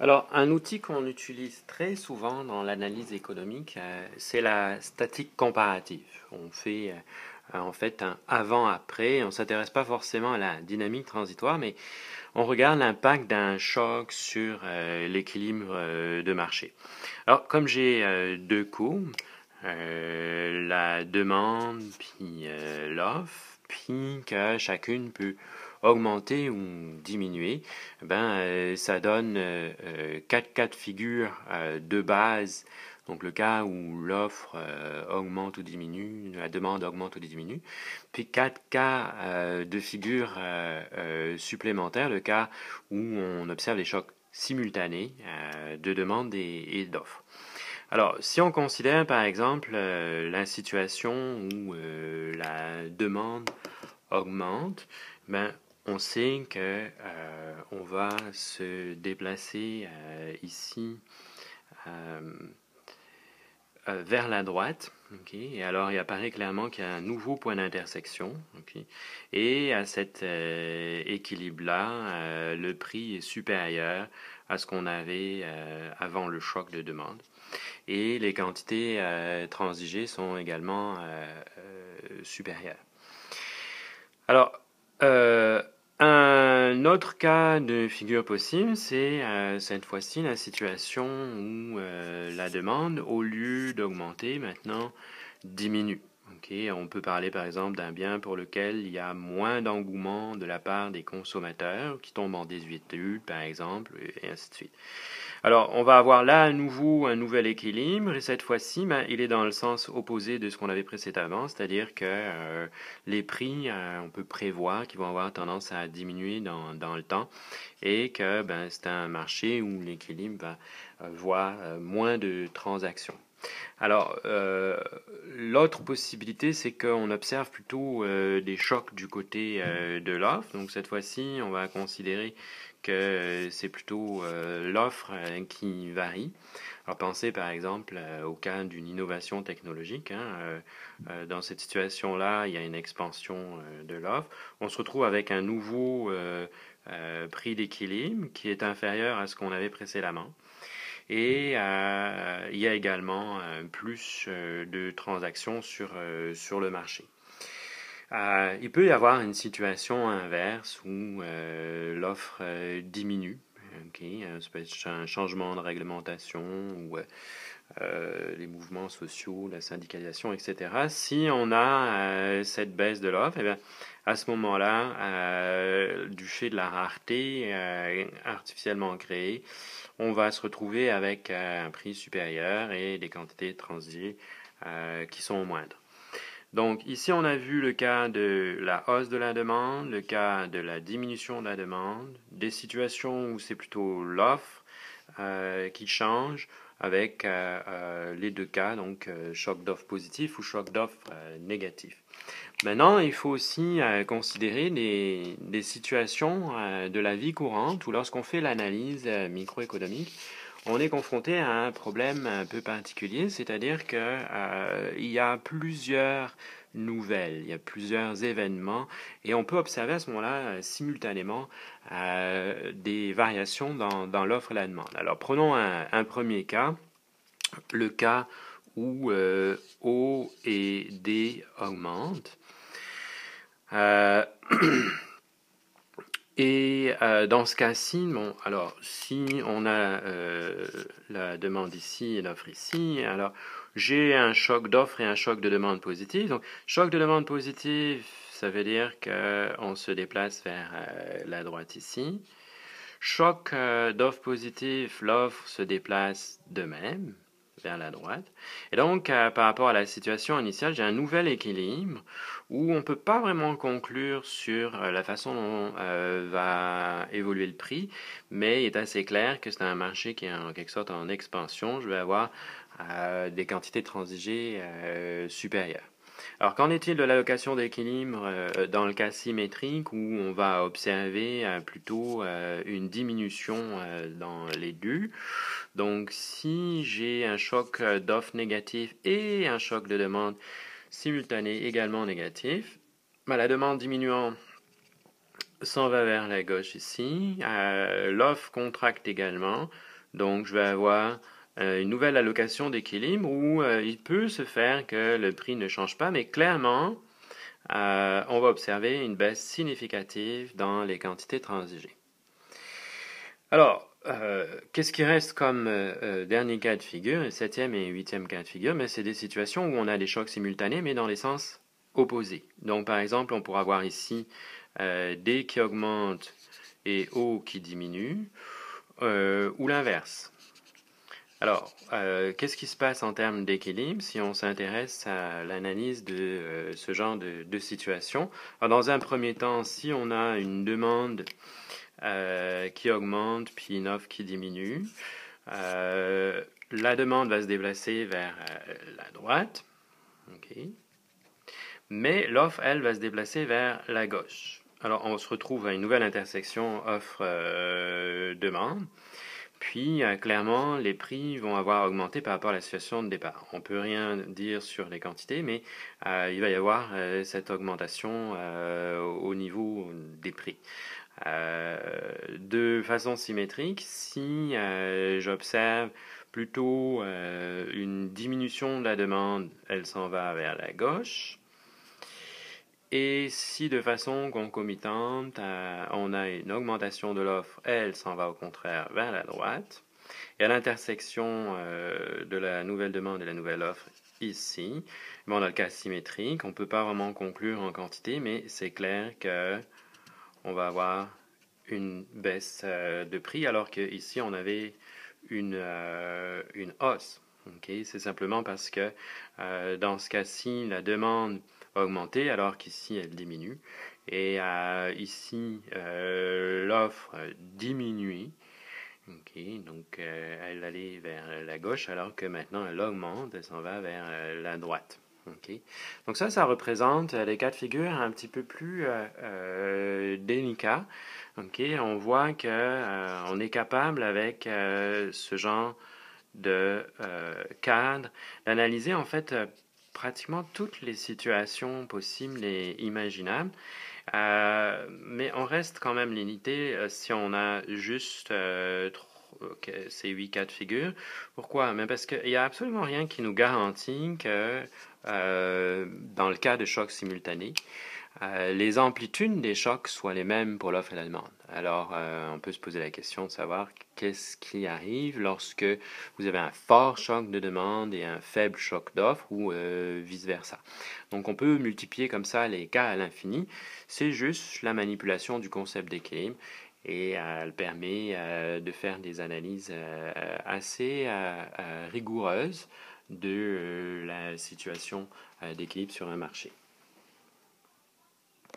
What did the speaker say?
Alors, un outil qu'on utilise très souvent dans l'analyse économique, euh, c'est la statique comparative. On fait euh, en fait un avant-après. On ne s'intéresse pas forcément à la dynamique transitoire, mais on regarde l'impact d'un choc sur euh, l'équilibre de marché. Alors, comme j'ai deux courbes, la demande puis l'offre, puis que chacune peut augmenter ou diminuer, ben, euh, ça donne euh, euh, quatre cas de figure de base. Donc le cas où l'offre augmente ou diminue, la demande augmente ou diminue. Puis quatre cas de figure supplémentaires, le cas où on observe les chocs simultanés de demande et, d'offre. Alors, si on considère par exemple la situation où la demande augmente, ben, on sait que euh, on va se déplacer euh, ici euh, vers la droite. Et alors, il apparaît clairement qu'il y a un nouveau point d'intersection. Et à cet équilibre-là, le prix est supérieur à ce qu'on avait avant le choc de demande. Et les quantités transigées sont également supérieures. Alors, un autre cas de figure possible, c'est euh, cette fois-ci la situation où euh, la demande, au lieu d'augmenter, maintenant diminue. On peut parler par exemple d'un bien pour lequel il y a moins d'engouement de la part des consommateurs qui tombent en désuétude par exemple, et ainsi de suite. Alors, on va avoir là à nouveau un nouvel équilibre, et cette fois-ci, ben, il est dans le sens opposé de ce qu'on avait précédemment, c'est-à-dire que euh, les prix, euh, on peut prévoir qu'ils vont avoir tendance à diminuer dans, le temps, et que ben, c'est un marché où l'équilibre va euh, voir moins de transactions. Alors, l'autre possibilité, c'est qu'on observe plutôt des chocs du côté de l'offre. Donc, cette fois-ci, on va considérer que c'est plutôt euh, l'offre euh, qui varie. Alors pensez par exemple euh, au cas d'une innovation technologique. Hein, dans cette situation-là, il y a une expansion de l'offre. On se retrouve avec un nouveau prix d'équilibre qui est inférieur à ce qu'on avait précédemment. Et il y a également plus de transactions sur, sur le marché. Euh, il peut y avoir une situation inverse où euh, l'offre euh, diminue. ça peut être un changement de réglementation ou les mouvements sociaux, la syndicalisation, etc. Si on a cette baisse de l'offre, eh à ce moment-là, du fait de la rareté artificiellement créée, on va se retrouver avec un prix supérieur et des quantités transigées qui sont moindres. Donc ici, on a vu le cas de la hausse de la demande, le cas de la diminution de la demande, des situations où c'est plutôt l'offre euh, qui change avec euh, euh, les deux cas, donc choc d'offre positif ou choc d'offre négatif. Maintenant, il faut aussi considérer des, des situations de la vie courante où lorsqu'on fait l'analyse microéconomique, on est confronté à un problème un peu particulier, c'est-à-dire qu'il euh, y a plusieurs nouvelles, il y a plusieurs événements, et on peut observer à ce moment-là euh, simultanément euh, des variations dans, l'offre et la demande. Alors prenons un, premier cas, le cas où O et D augmentent. Et euh, dans ce cas-ci, bon, alors si on a euh, la demande ici et l'offre ici, alors j'ai un choc d'offre et un choc de demande positive. Donc, choc de demande positive, ça veut dire qu'on se déplace vers euh, la droite ici. Choc d'offre positive, l'offre se déplace de même vers la droite. Et donc, euh, par rapport à la situation initiale, j'ai un nouvel équilibre où on ne peut pas vraiment conclure sur euh, la façon dont euh, va évoluer le prix, mais il est assez clair que c'est un marché qui est en quelque sorte en expansion. Je vais avoir des quantités transigées supérieures. Alors, qu'en est-il de l'allocation d'équilibre euh, dans le cas symétrique où on va observer euh, plutôt euh, une diminution dans les deux? Donc, si j'ai un choc d'offre négatif et un choc de demande simultané également négatif, bah, la demande diminuant s'en va vers la gauche ici. L'offre contracte également. Donc, je vais avoir une nouvelle allocation d'équilibre où il peut se faire que le prix ne change pas, mais clairement, on va observer une baisse significative dans les quantités transigées. Alors, euh, qu'est-ce qui reste comme euh, euh, dernier cas de figure, septième et huitième cas de figure? Mais c'est des situations où on a des chocs simultanés, mais dans les sens opposés. Donc, par exemple, on pourra voir ici D qui augmente et O qui diminue, ou l'inverse. Alors, qu'est-ce qui se passe en termes d'équilibre si on s'intéresse à l'analyse de ce genre de, situation? Dans un premier temps, si on a une demande euh, qui augmente, puis une offre qui diminue. Euh, la demande va se déplacer vers euh, la droite, mais l'offre, elle, va se déplacer vers la gauche. Alors, on se retrouve à une nouvelle intersection offre-demande. Puis, clairement, les prix vont avoir augmenté par rapport à la situation de départ. On ne peut rien dire sur les quantités, mais il va y avoir cette augmentation au niveau des prix. Euh, de façon symétrique, si euh, j'observe plutôt euh, une diminution de la demande, elle s'en va vers la gauche. Et si de façon concomitante, on a une augmentation de l'offre, elle s'en va au contraire vers la droite. Et à l'intersection de la nouvelle demande et la nouvelle offre, ici, on a le cas symétrique, on ne peut pas vraiment conclure en quantité, mais c'est clair que on va avoir une baisse euh, de prix, alors qu'ici, on avait une, euh, une hausse. C'est simplement parce que euh, dans ce cas-ci, la demande a augmenté, alors qu'ici, elle diminue. Et ici, l'offre diminue. donc, elle allait vers la gauche, alors que maintenant, elle augmente, elle s'en va vers la droite. Donc ça, ça représente les cas de figure un petit peu plus euh, euh, délicats. On voit qu'on euh, on est capable avec ce genre de cadre d'analyser en fait pratiquement toutes les situations possibles et imaginables. mais on reste quand même limité si on a juste ces huit cas de figure. Pourquoi? Mais parce qu'il n'y a absolument rien qui nous garantit que euh, dans le cas de chocs simultanés, euh, les amplitudes des chocs soient les mêmes pour l'offre et la demande. Alors, euh, on peut se poser la question de savoir qu'est-ce qui arrive lorsque vous avez un fort choc de demande et un faible choc d'offre ou vice-versa. Donc, on peut multiplier comme ça les cas à l'infini. C'est juste la manipulation du concept d'équilibre et elle permet de faire des analyses assez rigoureuses de euh, la situation euh, d'équilibre sur un marché.